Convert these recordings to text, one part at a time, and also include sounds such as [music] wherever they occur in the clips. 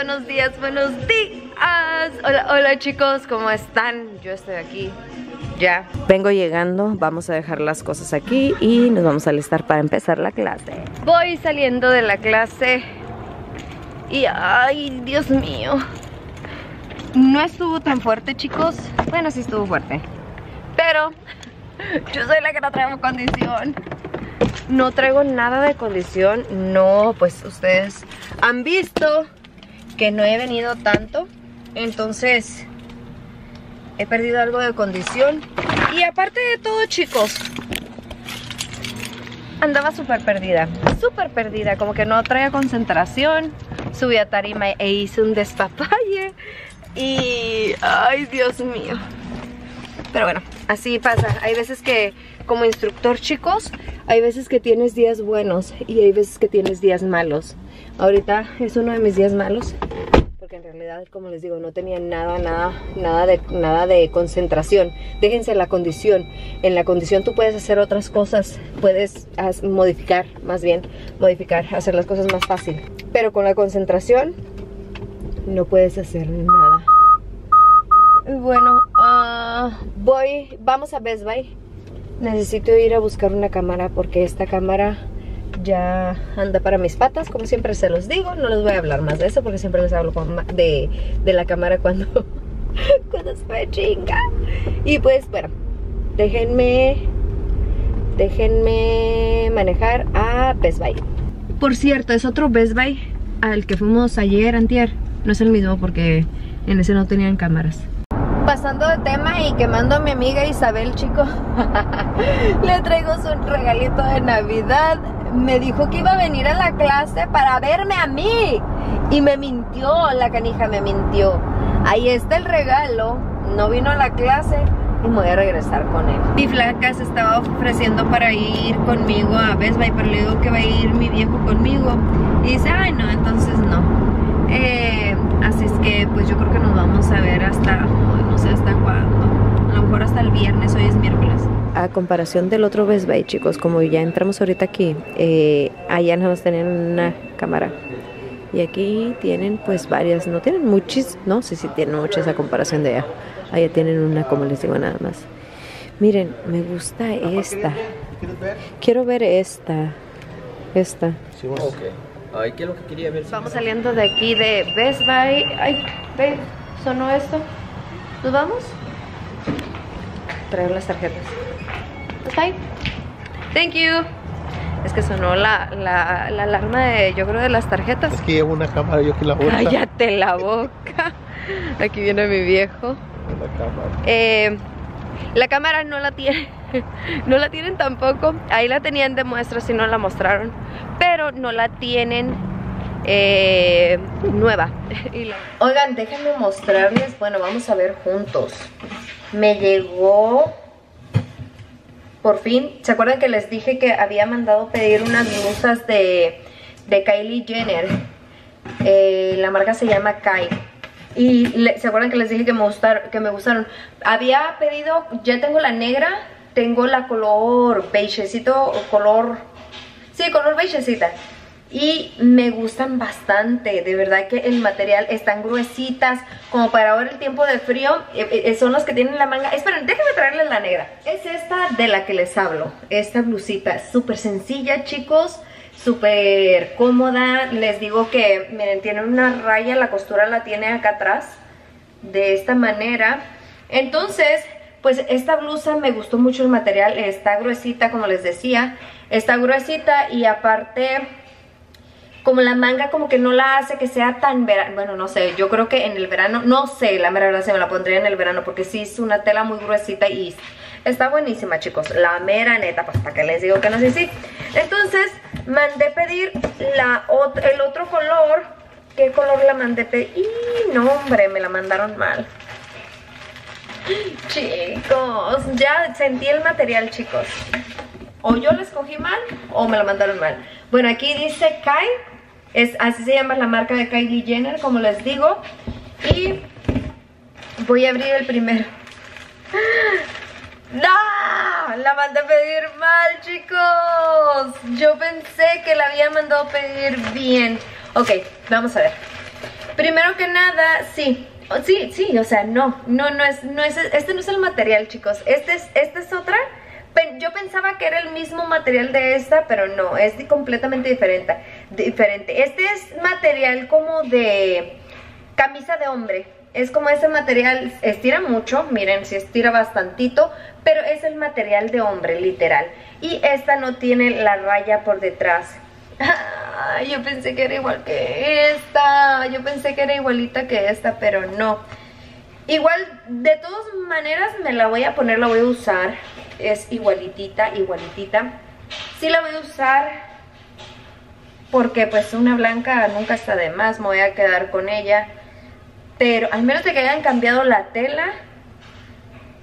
buenos días, buenos días. Hola, hola chicos, ¿cómo están? Yo estoy aquí. Ya. Vengo llegando, vamos a dejar las cosas aquí y nos vamos a alistar para empezar la clase. Voy saliendo de la clase y ay, Dios mío. No estuvo tan fuerte, chicos. Bueno, sí estuvo fuerte. Pero [laughs] yo soy la que no traigo condición. No traigo nada de condición. No, pues ustedes han visto que no he venido tanto. Entonces, he perdido algo de condición. Y aparte de todo, chicos, andaba súper perdida. Súper perdida, como que no traía concentración. Subí a tarima e hice un despapalle. Y, ay, Dios mío. Pero bueno, así pasa. Hay veces que como instructor, chicos, hay veces que tienes días buenos y hay veces que tienes días malos. Ahorita es uno de mis días malos porque en realidad, como les digo, no tenía nada, nada, nada de, nada de concentración. Déjense la condición. En la condición tú puedes hacer otras cosas, puedes modificar, más bien, modificar, hacer las cosas más fácil. Pero con la concentración no puedes hacer nada. Bueno, uh, voy, vamos a Best Buy. Necesito ir a buscar una cámara porque esta cámara ya anda para mis patas, como siempre se los digo. No les voy a hablar más de eso porque siempre les hablo de, de la cámara cuando, [laughs] cuando se chinga. Y pues bueno, déjenme, déjenme manejar a Best Buy. Por cierto, es otro Best Buy al que fuimos ayer, antier. No es el mismo porque en ese no tenían cámaras pasando de tema y quemando a mi amiga Isabel, chico. [laughs] Le traigo su regalito de Navidad me dijo que iba a venir a la clase para verme a mí. Y me mintió, la canija me mintió. Ahí está el regalo, no vino a la clase y me voy a regresar con él. Mi flaca se estaba ofreciendo para ir conmigo a Best pero le digo que va a ir mi viejo conmigo. Y dice, ay no, entonces no. Eh, así es que pues yo creo que nos vamos a ver hasta, no sé hasta cuándo. A lo mejor hasta el viernes, hoy es miércoles a comparación del otro Best Buy, chicos, como ya entramos ahorita aquí, eh, allá nos tenían una cámara. Y aquí tienen pues varias, no tienen muchas, no sé si tienen muchas a comparación de allá. Allá tienen una, como les digo, nada más. Miren, me gusta esta. Quiero ver esta. Esta. Ay, ¿qué es lo que quería ver? Vamos saliendo de aquí de Best Buy. Ay, ve, sonó esto. ¿Nos vamos? Traigo las tarjetas. ¿Está ahí? Thank you. Es que sonó la, la, alarma de, yo creo, de las tarjetas. Es que llevo una cámara yo que la boca. Cállate la boca. [laughs] Aquí viene mi viejo. La cámara. Eh, la cámara no la tiene. [laughs] No la tienen tampoco. Ahí la tenían de muestra si no la mostraron. Pero no la tienen eh, nueva. [laughs] Oigan, déjenme mostrarles. Bueno, vamos a ver juntos. Me llegó por fin, ¿se acuerdan que les dije que había mandado pedir unas blusas de, Kylie Jenner? Eh, la marca se llama Kai. Y ¿se acuerdan que les dije que me, gustaron, que me gustaron? Había pedido, ya tengo la negra, tengo la color beigecito, color... Sí, color beigecita y me gustan bastante, de verdad que el material están gruesitas, como para ahora el tiempo de frío, eh, eh, son los que tienen la manga, esperen, déjenme traerles la negra, es esta de la que les hablo, esta blusita, súper sencilla chicos, súper cómoda, les digo que, miren, tiene una raya, la costura la tiene acá atrás, de esta manera, entonces, pues esta blusa me gustó mucho el material, está gruesita como les decía, está gruesita y aparte como la manga como que no la hace que sea tan verano, bueno no sé, yo creo que en el verano, no sé, la verdad se me la pondría en el verano porque sí es una tela muy gruesita y está buenísima chicos, la mera neta, pues para que les digo que no sé si. Entonces mandé pedir la, el otro color, ¿qué color la mandé pedir? Y no hombre, me la mandaron mal. Chicos, ya sentí el material chicos o yo la escogí mal o me la mandaron mal. Bueno, aquí dice Kai, es, así se llama la marca de Kylie Jenner, como les digo. Y voy a abrir el primero. ¡No! La mandé a pedir mal, chicos. Yo pensé que la había mandado a pedir bien. Ok, vamos a ver. Primero que nada, sí. Sí, sí, o sea, no, no, no es, no es, este no es el material, chicos. Este es, esta es otra. Yo pensaba que era el mismo material de esta, pero no, es completamente diferente. Diferente. Este es material como de camisa de hombre. Es como ese material, estira mucho, miren, si estira bastantito, pero es el material de hombre, literal. Y esta no tiene la raya por detrás. [laughs] yo pensé que era igual que esta, yo pensé que era igualita que esta, pero no. Igual, de todas maneras me la voy a poner, la voy a usar. Es igualitita, igualitita. Sí la voy a usar porque pues una blanca nunca está de más, me voy a quedar con ella. Pero al menos de que hayan cambiado la tela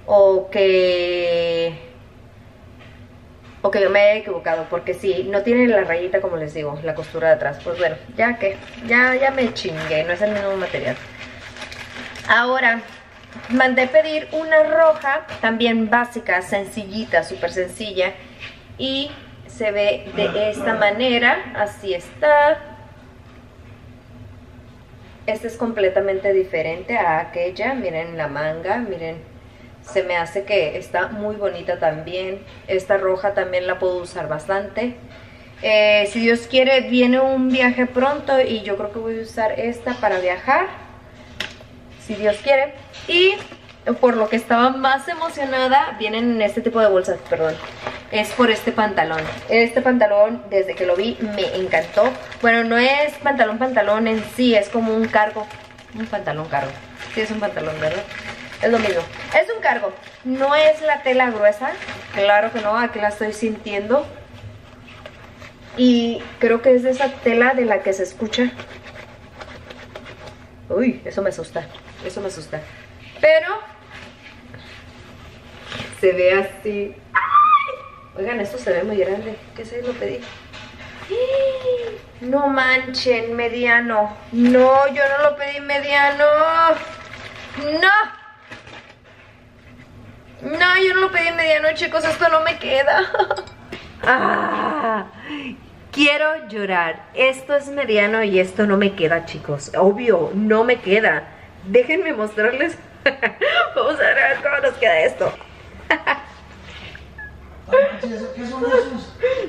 o que o que yo me haya equivocado, porque si no tiene la rayita como les digo, la costura de atrás. Pues bueno, ya que, ya, ya me chingué, no es el mismo material. Ahora, mandé pedir una roja, también básica, sencillita, súper sencilla. Y se ve de esta manera, así está. Esta es completamente diferente a aquella, miren la manga, miren se me hace que está muy bonita también. Esta roja también la puedo usar bastante. Eh, si Dios quiere, viene un viaje pronto y yo creo que voy a usar esta para viajar. Si Dios quiere. Y por lo que estaba más emocionada, vienen en este tipo de bolsas, perdón. Es por este pantalón. Este pantalón, desde que lo vi, me encantó. Bueno, no es pantalón, pantalón en sí, es como un cargo. Un pantalón cargo. Sí, es un pantalón, ¿verdad? es lo mismo. Es un cargo, no es la tela gruesa, claro que no, aquí la estoy sintiendo. Y creo que es de esa tela de la que se escucha. Uy, eso me asusta, eso me asusta. Pero se ve así. Oigan, esto se ve muy grande. ¿Qué se lo pedí? No manchen, mediano. No, yo no lo pedí mediano. No. No, yo no lo pedí mediano, chicos, esto no me queda. [laughs] ah, quiero llorar. Esto es mediano y esto no me queda, chicos. Obvio, no me queda. Déjenme mostrarles. [laughs] Vamos a ver cómo nos queda esto.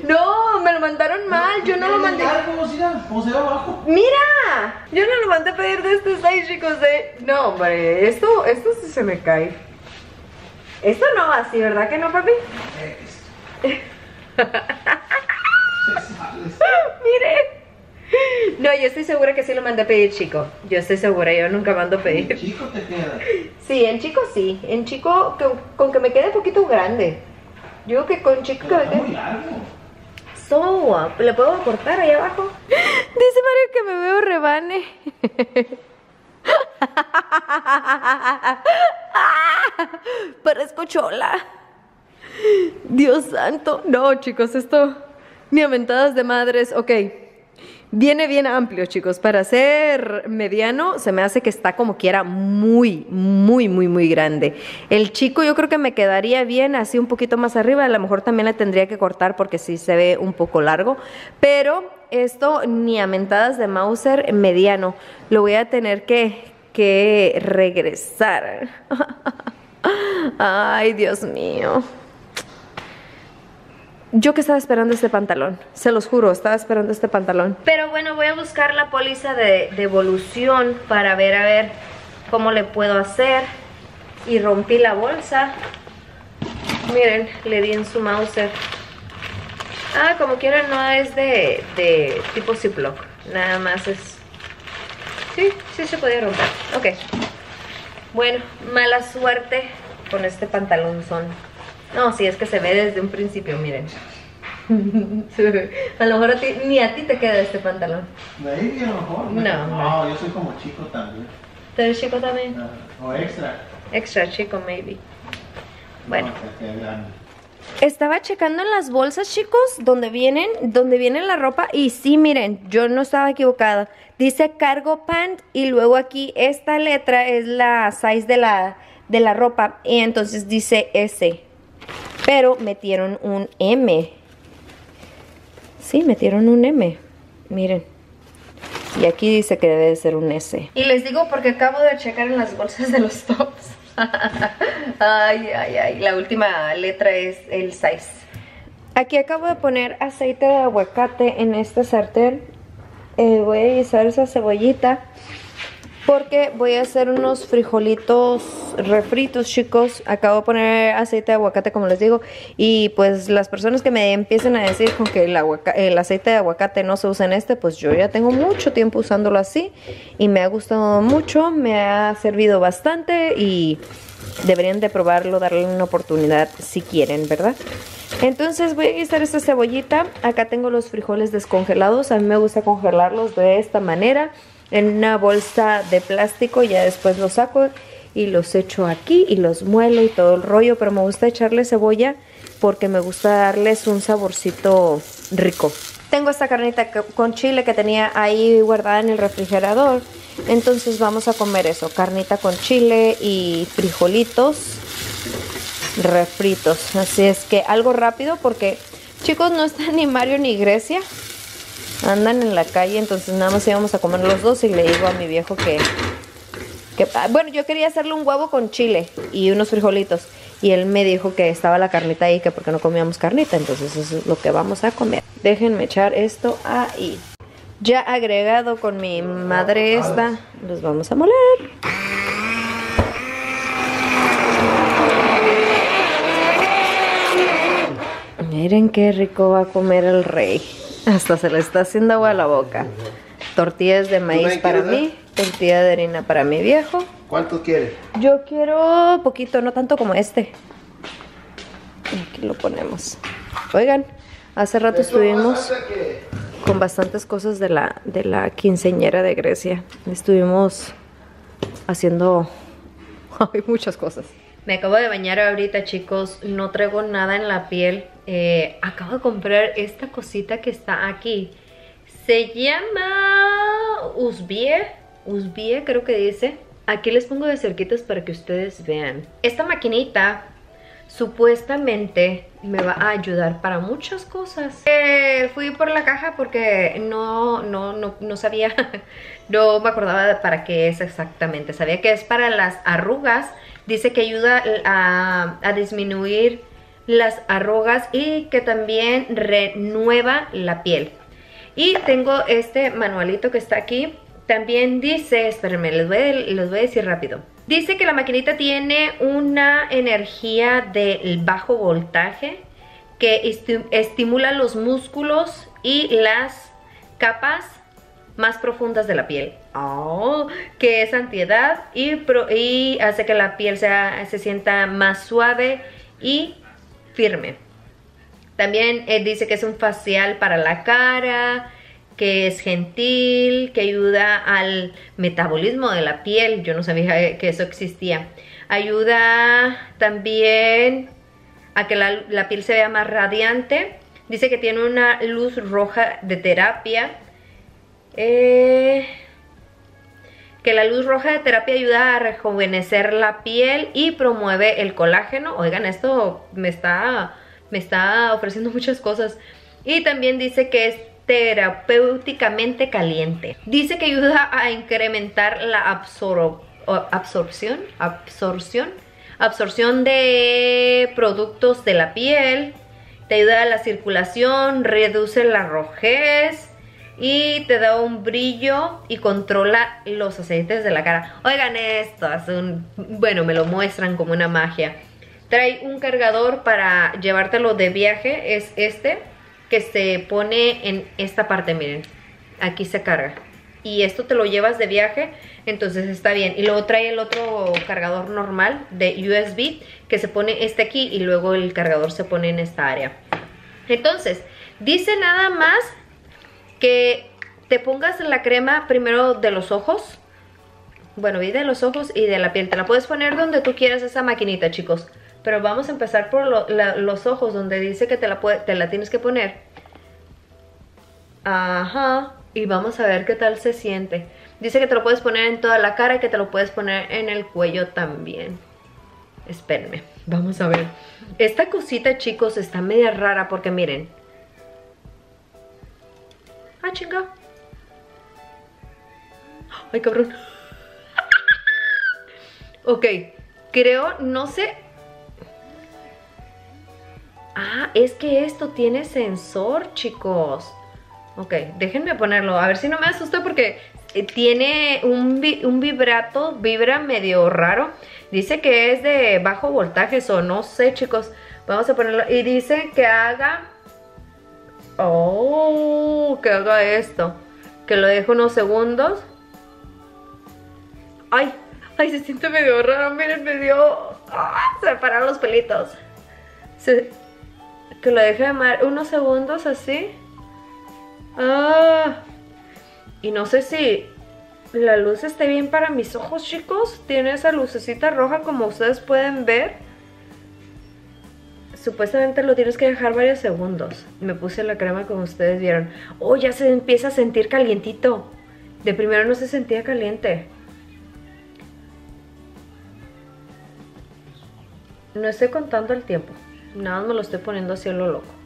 No, me lo mandaron mal, yo no lo mandé. ¿Cómo se ¿Cómo se abajo? Mira, yo no lo mandé a pedir de este size, chicos. Eh. No, hombre, esto, esto sí se me cae. Esto no así, ¿verdad que no, papi? [laughs] Mire. [laughs] No, yo estoy segura que sí lo mandé a pedir chico. Yo estoy segura, yo nunca mando a pedir. ¿En chico te queda? [laughs] Sí, en chico sí. En chico, con que me quede un poquito grande. Yo que con chico que me quede. muy largo. So, ¿le puedo cortar ahí abajo? [laughs] Dice Mario que me veo rebane. Parezco chola. Dios santo. No, chicos, esto ni aventadas de madres. Ok. Viene bien amplio, chicos. Para ser mediano, se me hace que está como quiera muy, muy, muy, muy grande. El chico yo creo que me quedaría bien así un poquito más arriba. A lo mejor también le tendría que cortar porque sí se ve un poco largo. Pero esto ni a mentadas de Mauser mediano. Lo voy a tener que, que regresar. [laughs] Ay, Dios mío. Yo que estaba esperando este pantalón, se los juro, estaba esperando este pantalón. Pero bueno, voy a buscar la póliza de devolución para ver a ver cómo le puedo hacer. Y rompí la bolsa. Miren, le di en su Mauser. Ah, como quieran, no es de, de tipo Ziploc. Nada más es... Sí, sí se podía romper. Ok. Bueno, mala suerte con este pantalón son. No, sí, es que se ve desde un principio, miren. [laughs] a lo mejor a ti, ni a ti te queda este pantalón. Maybe a lo mejor. No. No, yo soy como chico también. ¿Tú eres chico también? o extra. Extra chico, maybe. Bueno. estaba checando en las bolsas, chicos, donde vienen, donde viene la ropa. Y sí, miren, yo no estaba equivocada. Dice cargo pant y luego aquí esta letra es la size de la, de la ropa. Y entonces dice S. Pero metieron un M. Sí, metieron un M. Miren. Y aquí dice que debe de ser un S. Y les digo porque acabo de checar en las bolsas de los tops. [laughs] ay, ay, ay. La última letra es el 6. Aquí acabo de poner aceite de aguacate en este sartén. Eh, voy a guisar esa cebollita porque voy a hacer unos frijolitos refritos, chicos. Acabo de poner aceite de aguacate, como les digo. Y pues las personas que me empiecen a decir que el, el aceite de aguacate no se usa en este, pues yo ya tengo mucho tiempo usándolo así. Y me ha gustado mucho, me ha servido bastante y deberían de probarlo, darle una oportunidad si quieren, ¿verdad? Entonces voy a guisar esta cebollita. Acá tengo los frijoles descongelados. A mí me gusta congelarlos de esta manera en una bolsa de plástico, ya después los saco y los echo aquí y los muelo y todo el rollo, pero me gusta echarle cebolla porque me gusta darles un saborcito rico. Tengo esta carnita con chile que tenía ahí guardada en el refrigerador, entonces vamos a comer eso, carnita con chile y frijolitos refritos, así es que algo rápido porque chicos no está ni Mario ni Grecia, andan en la calle, entonces nada más íbamos a comer los dos y le digo a mi viejo que, ah, bueno, yo quería hacerle un huevo con chile y unos frijolitos y él me dijo que estaba la carnita ahí, que porque no comíamos carnita, entonces eso es lo que vamos a comer. Déjenme echar esto ahí. Ya agregado con mi madre esta, los vamos a moler. Miren qué rico va a comer el rey. Hasta se le está haciendo agua a la boca. Tortillas de maíz para mí, tortilla de harina para mi viejo. ¿Cuánto quieres? Yo quiero poquito, no tanto como este. Aquí lo ponemos. Oigan, hace rato estuvimos con bastantes cosas de la, de la quinceñera de Grecia. Estuvimos haciendo [laughs] Hay muchas cosas. Me acabo de bañar ahorita, chicos. No traigo nada en la piel. Eh, acabo de comprar esta cosita que está aquí. Se llama Usbie. Usbie creo que dice. Aquí les pongo de cerquitas para que ustedes vean. Esta maquinita supuestamente me va a ayudar para muchas cosas. Eh, fui por la caja porque no, no, no, no sabía, [laughs] no me acordaba para qué es exactamente. Sabía que es para las arrugas. Dice que ayuda a, disminuir las arrugas y que también renueva la piel. Y tengo este manualito que está aquí. También dice, espérenme, les voy, les voy a decir rápido. Dice que la maquinita tiene una energía de bajo voltaje que estimula los músculos y las capas más profundas de la piel. Oh, que es antiedad y, hace que la piel sea, se sienta más suave y firme. También eh, dice que es un facial para la cara, que es gentil, que ayuda al metabolismo de la piel. Yo no sabía que eso existía. Ayuda también a que la, piel se vea más radiante. Dice que tiene una luz roja de terapia. Eh, que la luz roja de terapia ayuda a rejuvenecer la piel y promueve el colágeno. Oigan, esto me está, me está ofreciendo muchas cosas. Y también dice que es terapéuticamente caliente. Dice que ayuda a incrementar la absorción, absorción, absorción de productos de la piel, te ayuda a la circulación, reduce la rojez y te da un brillo y controla los aceites de la cara. Oigan esto, un, bueno, me lo muestran como una magia. Trae un cargador para llevártelo de viaje, es este que se pone en esta parte, miren. Aquí se carga. Y esto te lo llevas de viaje, entonces está bien. Y luego trae el otro cargador normal de USB, que se pone este aquí y luego el cargador se pone en esta área. Entonces, dice nada más que te pongas la crema primero de los ojos. Bueno, y de los ojos y de la piel. Te la puedes poner donde tú quieras esa maquinita, chicos. Pero vamos a empezar por los ojos, donde dice que te la, te la tienes que poner. Ajá. Y vamos a ver qué tal se siente. Dice que te lo puedes poner en toda la cara y que te lo puedes poner en el cuello también. Espérenme, vamos a ver. Esta cosita, chicos, está media rara porque miren. Ah, chinga. Ay, cabrón. Ok, creo, no sé. Ah, es que esto tiene sensor, chicos. Ok, déjenme ponerlo. A ver si no me asusta porque eh, tiene un, un vibrato, vibra medio raro. Dice que es de bajo voltaje o no sé, chicos. Vamos a ponerlo. Y dice que haga... Oh, que haga esto. Que lo dejo unos segundos. Ay, ay, se siente medio raro. Miren, me dio... ¡Ah! se me pararon los pelitos. que lo deje de unos segundos así. Ah. Y no sé si la luz esté bien para mis ojos, chicos. Tiene esa lucecita roja como ustedes pueden ver. Supuestamente lo tienes que dejar varios segundos. Me puse la crema como ustedes vieron. Oh, ya se empieza a sentir calientito. De primero no se sentía caliente. No estoy contando el tiempo. Nada más me lo estoy poniendo así a lo loco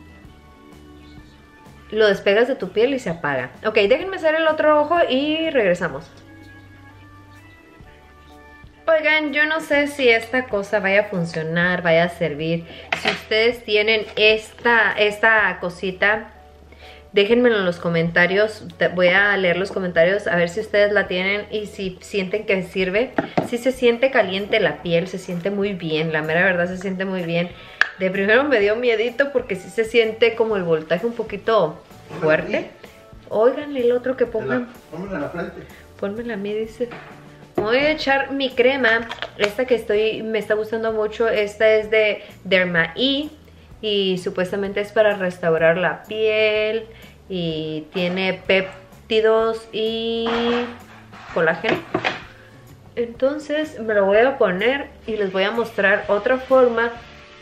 lo despegas de tu piel y se apaga. Ok, déjenme hacer el otro ojo y regresamos. Oigan, yo no sé si esta cosa vaya a funcionar, vaya a servir. Si ustedes tienen esta, esta cosita, déjenmelo en los comentarios. Voy a leer los comentarios a ver si ustedes la tienen y si sienten que sirve. Si se siente caliente la piel, se siente muy bien. La mera verdad se siente muy bien. De primero me dio miedito porque sí se siente como el voltaje un poquito fuerte. Oigan, el otro que pongan. Pónmela en la frente. Pónmela a mí, dice. Voy a echar mi crema. Esta que estoy, me está gustando mucho. Esta es de Derma E. Y supuestamente es para restaurar la piel. Y tiene péptidos y colágeno. Entonces me lo voy a poner y les voy a mostrar otra forma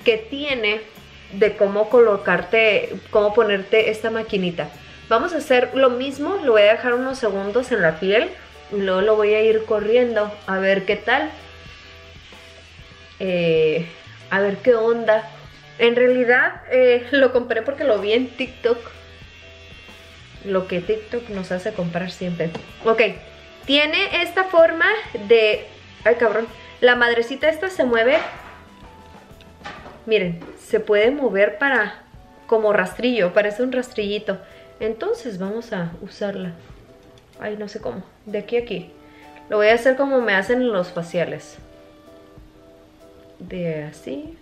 que tiene de cómo colocarte, cómo ponerte esta maquinita. Vamos a hacer lo mismo, lo voy a dejar unos segundos en la piel luego lo voy a ir corriendo a ver qué tal. Eh, a ver qué onda. En realidad eh, lo compré porque lo vi en TikTok. Lo que TikTok nos hace comprar siempre. Ok, tiene esta forma de... Ay, cabrón. La madrecita esta se mueve Miren, se puede mover para como rastrillo, parece un rastrillito. Entonces vamos a usarla. Ay, no sé cómo. De aquí a aquí. Lo voy a hacer como me hacen los faciales. De así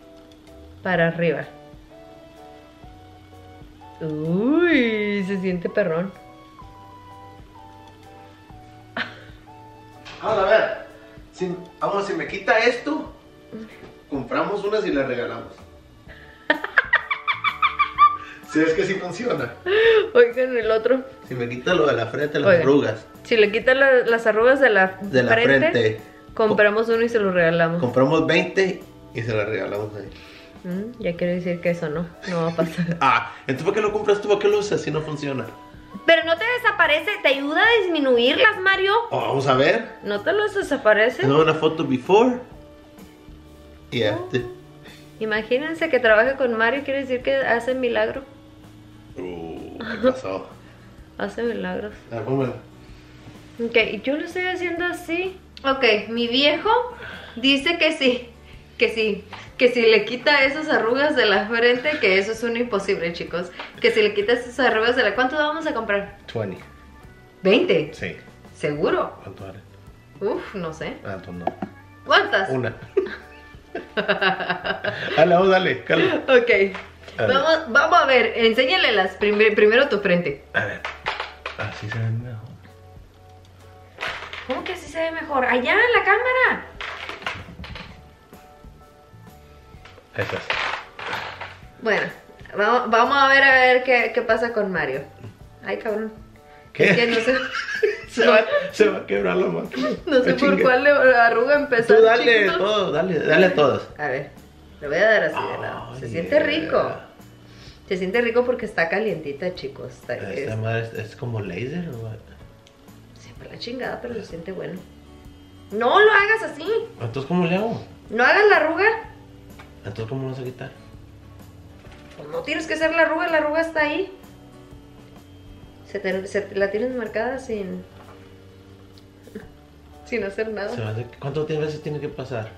para arriba. Uy, se siente perrón. [laughs] Vamos a ver. Si, vamos, si me quita esto, compramos unas y las regalamos. [laughs] Si es que sí funciona. Oigan, el otro. Si me quita lo de la frente, las arrugas. Si le quita las arrugas de la, de la frente, compramos uno y se lo regalamos. Compramos 20 y se las regalamos ahí. Mm, ya quiero decir que eso no, no va a pasar. [laughs] ah, entonces ¿por qué lo compras tú? ¿Por qué lo usas si no funciona? Pero no te desaparece, ¿te ayuda a disminuirlas, Mario? Oh, vamos a ver. ¿No te los desaparece? No, una foto before y after. Imagínense que trabaje con Mario, quiere decir que hace milagro. Uh, ¿qué pasó? Hace milagros. Ah, ok, yo lo estoy haciendo así. Ok, mi viejo dice que sí, que sí, que si le quita esas arrugas de la frente, que eso es un imposible, chicos. Que si le quita esas arrugas de la... ¿Cuánto vamos a comprar? 20. ¿20? Sí. ¿Seguro? ¿Cuánto vale? Uf, no sé. Ah, no. ¿Cuántas? Una. dale, vamos, dale, calma. Ok. Vamos, vamos a ver, enséñale las primero tu frente. A ver. Así se ve mejor. ¿Cómo que así se ve mejor? Allá en la cámara. Esas. Bueno, vamos, a ver a ver qué, qué pasa con Mario. Ay, cabrón. ¿Qué? Es que no sé. [laughs] se, va, se va a quebrar la máquina. No sé por cuál arruga empezó. Tú dale todo, dale, dale a todos. A ver, le voy a dar así de lado. Se siente rico. Se siente rico porque está calientita, chicos. Está, Esta madre es, como laser o Siempre la chingada, pero se siente bueno. No lo hagas así. Entonces, ¿cómo le hago? No hagas la arruga. Entonces, ¿cómo lo vas a quitar? Pues no tienes que hacer la arruga, la arruga está ahí. Se, te, la tienes marcada sin... [laughs] sin hacer nada. ¿Cuánto veces tiene que pasar?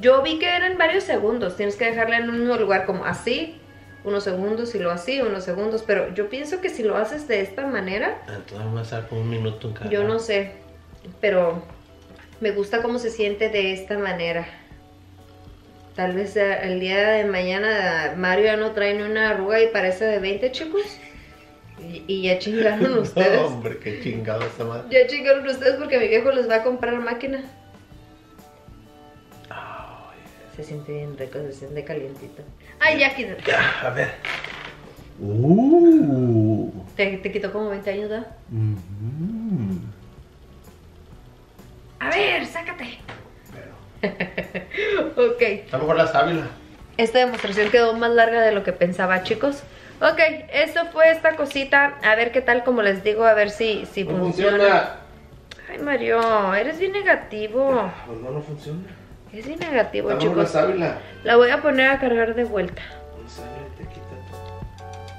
Yo vi que eran varios segundos. Tienes que dejarla en un mismo lugar como así, unos segundos y lo así, unos segundos. Pero yo pienso que si lo haces de esta manera... Entonces vamos a con un minuto en cada. Yo no sé, pero me gusta cómo se siente de esta manera. Tal vez eh, el día de mañana Mario ya no trae ni una arruga y parece de 20, chicos. Y, ya chingaron [laughs] ustedes. No, hombre, qué chingado esta madre. Ya chingaron ustedes porque mi viejo les va a comprar máquina. Se siente bien rico, se siente calientito. Ay, ya quítate. Ya, a ver. Uh. Te, te quitó como 20 años, ¿verdad? A ver, sácate. [laughs] ok. Estamos con la sábila. Esta demostración quedó más larga de lo que pensaba, chicos. Ok, esto fue esta cosita. A ver qué tal, como les digo, a ver si, si funciona. Ay, Mario, eres bien negativo. Pues no, no funciona. Es bien negativo, chicos. La, la voy a poner a cargar de vuelta.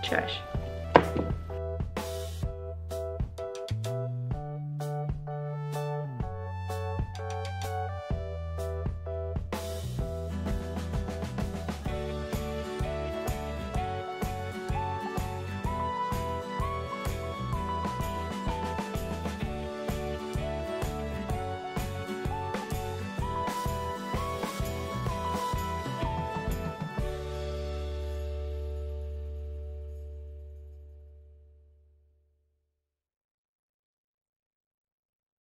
Trash.